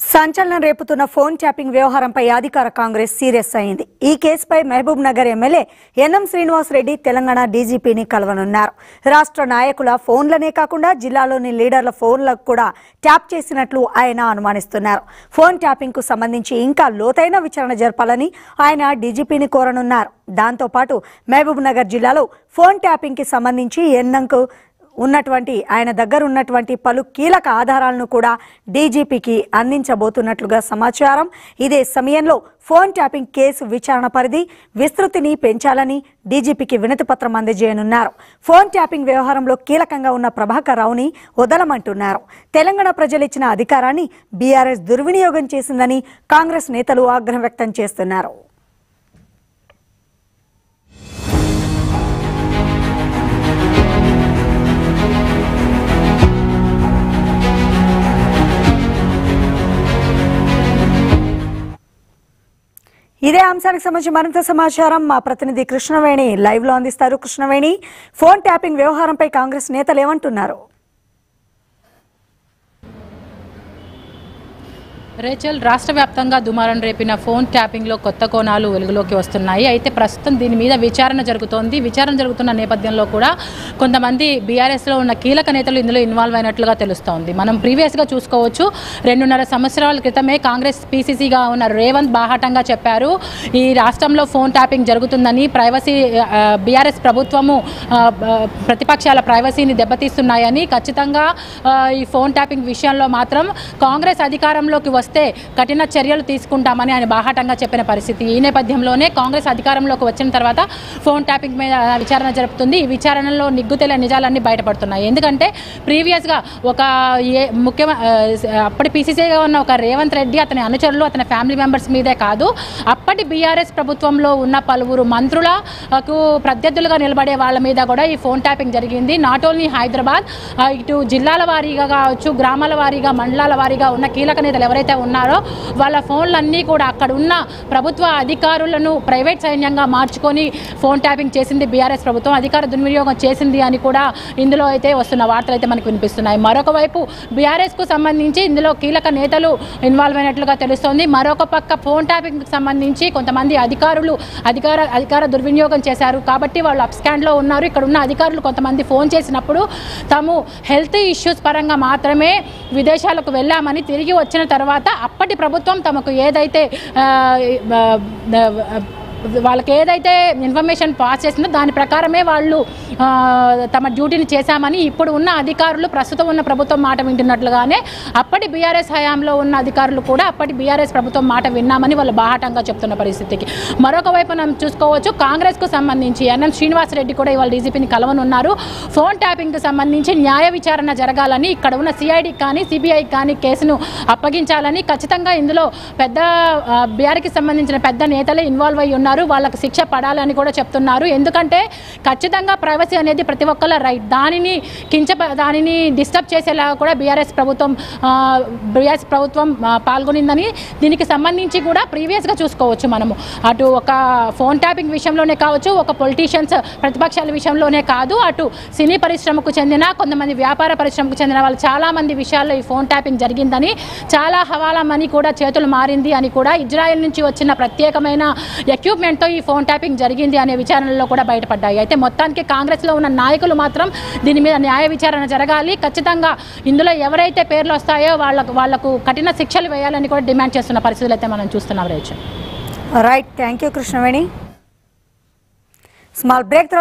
సంచలనం రేపుతున్న phone tapping వ్యవహారంపై అధికార కాంగ్రెస్ సీరియస్ అయింది. ఈ కేసుపై మహబూబ్ నగర్ ఎమ్మెల్యే ఎన్ఎం శ్రీనివాస్ రెడ్డి తెలంగాణ డీజీపీని కలవనున్నారు. రాష్ట్ర నాయకుల ఫోన్లనే కాకుండా జిల్లాలోని లీడర్ల ఫోన్లకు కూడా ట్యాప్ చేసినట్లు ఆయన అనుమానిస్తున్నారు. ఫోన్ ట్యాపింగ్కు సంబంధించి ఇంకా లోతైన విచారణ జరపాలని ఆయన డీజీపీని కోరనున్నారు. దాంతోపాటు మహబూబ్ నగర్ జిల్లాలో ఫోన్ ట్యాపింగ్కి సంబంధించి ఎన్నంకు ఉన్నటువంటి ఆయన దగ్గర ఉన్నటువంటి పలు కీలక ఆధారాలను కూడా డీజీపీకి అందించబోతున్నట్లుగా సమాచారం. ఇదే సమయంలో ఫోన్ ట్యాపింగ్ కేసు విచారణ పరిధి విస్తృతిని పెంచాలని డీజీపీకి వినతి పత్రం అందజేయనున్నారు. ఫోన్ ట్యాపింగ్ వ్యవహారంలో కీలకంగా ఉన్న ప్రభాకర్ రావుని వదలమంటున్నారు. తెలంగాణ ప్రజలు ఇచ్చిన అధికారాన్ని బీఆర్ఎస్ దుర్వినియోగం చేసిందని కాంగ్రెస్ నేతలు ఆగ్రహం వ్యక్తం చేస్తున్నారు. ఇదే అంశానికి సంబంధించి మరింత సమాచారం మా ప్రతినిధి కృష్ణవేణి లైవ్లో అందిస్తారు. కృష్ణవేణి ఫోన్ ట్యాపింగ్ వ్యవహారంపై కాంగ్రెస్ నేతలు ఏమంటున్నారు? రేచల్ రాష్ట్ర వ్యాప్తంగా దుమారం రేపిన ఫోన్ ట్యాపింగ్లో కొత్త కోణాలు వెలుగులోకి వస్తున్నాయి. అయితే ప్రస్తుతం దీని మీద విచారణ జరుగుతోంది. విచారణ జరుగుతున్న నేపథ్యంలో కూడా కొంతమంది బీఆర్ఎస్లో ఉన్న కీలక నేతలు ఇందులో ఇన్వాల్వ్ అయినట్లుగా తెలుస్తోంది. మనం ప్రీవియస్గా చూసుకోవచ్చు రెండున్నర సంవత్సరాల క్రితమే కాంగ్రెస్ పీసీసీగా ఉన్న రేవంత్ బాహాటంగా చెప్పారు ఈ రాష్ట్రంలో ఫోన్ ట్యాపింగ్ జరుగుతుందని ప్రైవసీ బీఆర్ఎస్ ప్రభుత్వము ప్రతిపక్షాల ప్రైవసీని దెబ్బతీస్తున్నాయని ఖచ్చితంగా ఈ ఫోన్ ట్యాపింగ్ విషయంలో మాత్రం కాంగ్రెస్ అధికారంలోకి వస్తే కఠిన చర్యలు తీసుకుంటామని ఆయన బాహాటంగా చెప్పిన పరిస్థితి. ఈ నేపథ్యంలోనే కాంగ్రెస్ అధికారంలోకి వచ్చిన తర్వాత ఫోన్ ట్యాపింగ్ మీద విచారణ జరుపుతుంది. ఈ విచారణలో నిగ్గుతెల నిజాలన్నీ బయటపడుతున్నాయి. ఎందుకంటే ప్రీవియస్గా ఒక ఏ ముఖ్య అప్పటి పీసీసీగా ఉన్న ఒక రేవంత్ రెడ్డి అతని అనుచరులు అతని ఫ్యామిలీ మెంబర్స్ మీదే కాదు అప్పటి బీఆర్ఎస్ ప్రభుత్వంలో ఉన్న పలువురు మంత్రులకు ప్రత్యర్థులుగా నిలబడే వాళ్ళ మీద కూడా ఈ ఫోన్ ట్యాపింగ్ జరిగింది. నాట్ ఓన్లీ హైదరాబాద్ ఇటు జిల్లాల వారీగా కావచ్చు గ్రామాల వారీగా మండలాల వారీగా ఉన్న కీలక నేతలు ఎవరైతే ఉన్నారో వాళ్ళ ఫోన్లన్నీ కూడా అక్కడ ఉన్న ప్రభుత్వ అధికారులను ప్రైవేట్ సైన్యంగా మార్చుకొని ఫోన్ ట్యాపింగ్ చేసింది బీఆర్ఎస్ ప్రభుత్వం అధికార దుర్వినియోగం చేసింది అని కూడా ఇందులో అయితే వస్తున్న వార్తలు అయితే మనకు వినిపిస్తున్నాయి. మరొక వైపు బీఆర్ఎస్కు సంబంధించి ఇందులో కీలక నేతలు ఇన్వాల్వ్ అయినట్లుగా తెలుస్తోంది. మరొక పక్క ఫోన్ ట్యాపింగ్కి సంబంధించి కొంతమంది అధికారులు అధికార అధికార దుర్వినియోగం చేశారు. కాబట్టి వాళ్ళు అప్ స్కాండ్లో ఉన్నారు. ఇక్కడ ఉన్న అధికారులు కొంతమంది ఫోన్ చేసినప్పుడు తాము హెల్త్ ఇష్యూస్ పరంగా మాత్రమే విదేశాలకు వెళ్ళామని తిరిగి వచ్చిన తర్వాత అప్పటి ప్రభుత్వం తమకు ఏదైతే వాళ్ళకి ఏదైతే ఇన్ఫర్మేషన్ పాస్ చేసిందో దాని ప్రకారమే వాళ్ళు తమ డ్యూటీని చేశామని ఇప్పుడు ఉన్న అధికారులు ప్రస్తుతం ఉన్న ప్రభుత్వం మాట వింటున్నట్లుగానే అప్పటి బీఆర్ఎస్ హయాంలో ఉన్న అధికారులు కూడా అప్పటి బీఆర్ఎస్ ప్రభుత్వం మాట విన్నామని వాళ్ళు బాహాటంగా చెప్తున్న పరిస్థితికి. మరొక వైపు మనం చూసుకోవచ్చు కాంగ్రెస్కు సంబంధించి ఎన్ఎం శ్రీనివాసరెడ్డి కూడా ఇవాళ డీజీపీని కలవనున్నారు. ఫోన్ ట్యాపింగ్కి సంబంధించి న్యాయ విచారణ జరగాలని ఇక్కడ ఉన్న సిఐడి కానీ సిబిఐ కానీ కేసును అప్పగించాలని ఖచ్చితంగా ఇందులో పెద్ద బీఆర్కి సంబంధించిన పెద్ద నేతలే ఇన్వాల్వ్ అయి ఉన్నారు. వాళ్ళకి శిక్ష పడాలని కూడా చెప్తున్నారు. ఎందుకంటే ఖచ్చితంగా ప్రైవసీ అనేది ప్రతి ఒక్కళ్ళ రైట్. దానిని కించ దానిని డిస్టర్బ్ చేసేలాగా కూడా బీఆర్ఎస్ ప్రభుత్వం బీఆర్ఎస్ ప్రభుత్వం పాల్గొనిందని దీనికి సంబంధించి కూడా ప్రీవియస్గా చూసుకోవచ్చు మనము. అటు ఒక ఫోన్ ట్యాపింగ్ విషయంలోనే కావచ్చు ఒక పొలిటీషియన్స్ ప్రతిపక్షాల విషయంలోనే కాదు అటు సినీ పరిశ్రమకు చెందిన కొంతమంది వ్యాపార పరిశ్రమకు చెందిన వాళ్ళు చాలామంది విషయాల్లో ఈ ఫోన్ ట్యాపింగ్ జరిగిందని చాలా హవాలా మనీ కూడా చేతులు మారింది అని కూడా ఇజ్రాయెల్ నుంచి వచ్చిన ప్రత్యేకమైన ఎక్విప్మెంట్తో ఈ ఫోన్ ట్యాపింగ్ జరిగింది అనే విచారణలో కూడా బయటపడ్డాయి. అయితే మొత్తానికి కాంగ్రెస్లో ఉన్న నాయకులు మాత్రం దీని మీద న్యాయ విచారణ జరగాలి. ఖచ్చితంగా ఇందులో ఎవరైతే పేర్లు వస్తాయో వాళ్ళకు వాళ్ళకు కఠిన శిక్షలు వేయాలని కూడా డిమాండ్ చేస్తున్న పరిస్థితులు అయితే మనం చూస్తున్నాం రేచు. Right thank you Krishnaveni small break